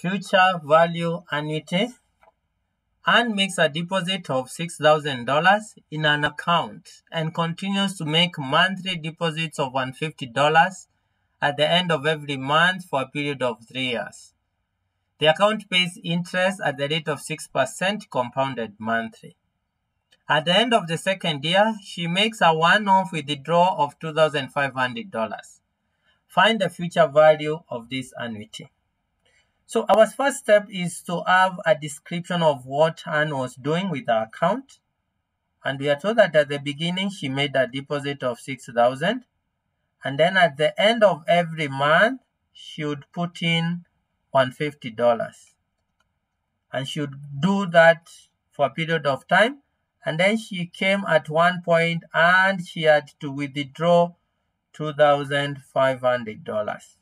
future value annuity and makes a deposit of $6,000 in an account and continues to make monthly deposits of $150 at the end of every month for a period of three years. The account pays interest at the rate of 6% compounded monthly. At the end of the second year, she makes a one-off withdrawal of $2,500. Find the future value of this annuity. So our first step is to have a description of what Anne was doing with her account. And we are told that at the beginning she made a deposit of 6000 and then at the end of every month she would put in $150 and she would do that for a period of time and then she came at one point and she had to withdraw $2,500.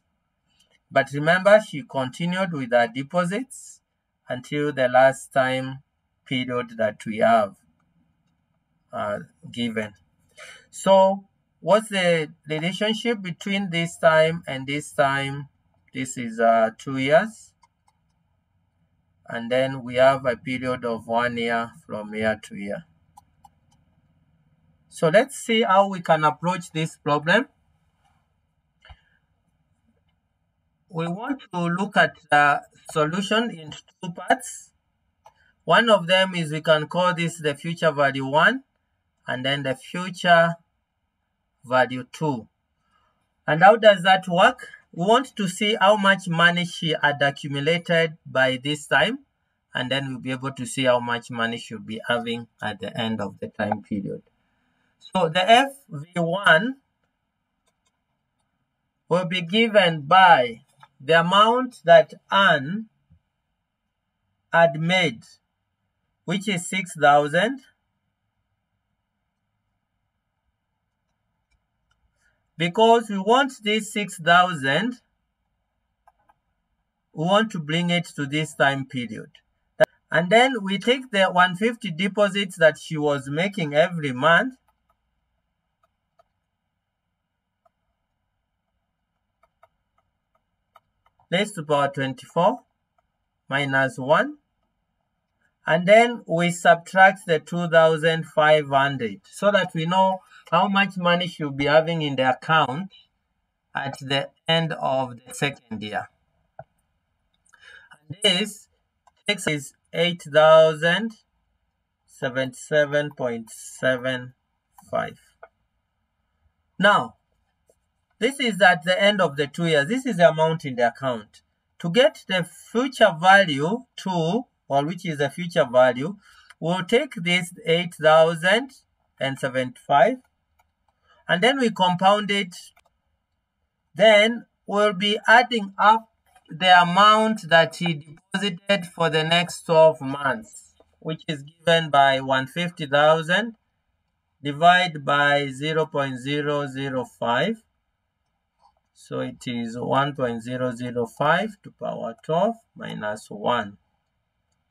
But remember, she continued with her deposits until the last time period that we have uh, given. So, what's the relationship between this time and this time? This is uh, two years. And then we have a period of one year from year to year. So let's see how we can approach this problem. We want to look at the solution in two parts. One of them is we can call this the future value 1 and then the future value 2. And how does that work? We want to see how much money she had accumulated by this time and then we'll be able to see how much money she'll be having at the end of the time period. So the FV1 will be given by the amount that Anne had made, which is 6,000, because we want this 6,000, we want to bring it to this time period. And then we take the 150 deposits that she was making every month raised to power 24 minus 1 and then we subtract the 2500 so that we know how much money she'll be having in the account at the end of the second year. And this takes is 8077.75. Now, this is at the end of the two years. This is the amount in the account. To get the future value to, or which is the future value, we'll take this 8,075 and then we compound it. Then we'll be adding up the amount that he deposited for the next 12 months, which is given by 150,000 divided by 0.005 so it is 1.005 to power 12 minus 1.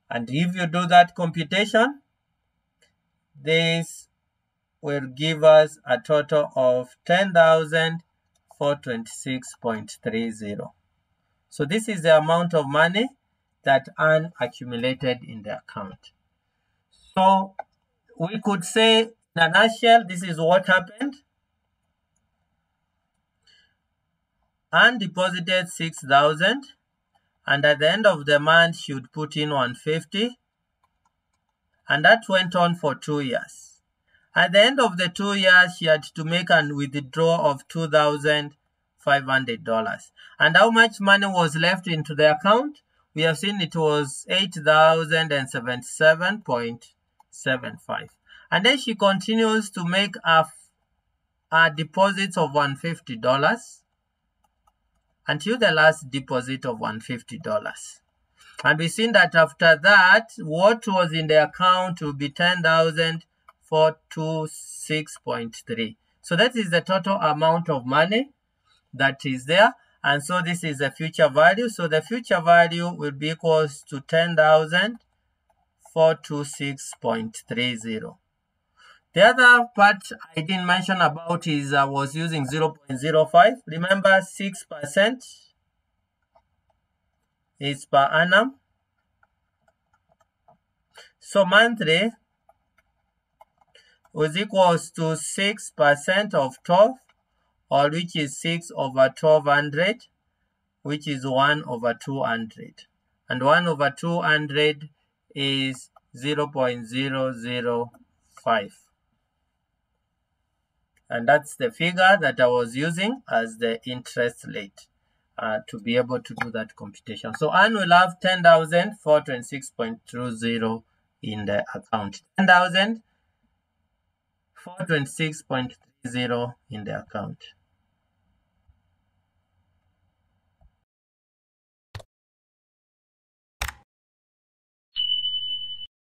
And if you do that computation, this will give us a total of 10,426.30. So this is the amount of money that Anne accumulated in the account. So we could say in a nutshell, this is what happened. And deposited 6000 and at the end of the month she would put in 150 and that went on for two years. At the end of the two years, she had to make a withdrawal of $2,500. And how much money was left into the account? We have seen it was $8,077.75. And then she continues to make a, a deposits of $150 until the last deposit of $150. And we've seen that after that, what was in the account will be 10,426.3. So that is the total amount of money that is there. And so this is the future value. So the future value will be equals to 10,426.30. The other part I didn't mention about is I was using 0.05. Remember 6% is per annum. So monthly is equals to 6% of 12 or which is 6 over 1200 which is 1 over 200 and 1 over 200 is 0 0.005 and that's the figure that I was using as the interest rate uh, to be able to do that computation. So Anne will have 10,426.20 in the account. 10,426.30 in the account.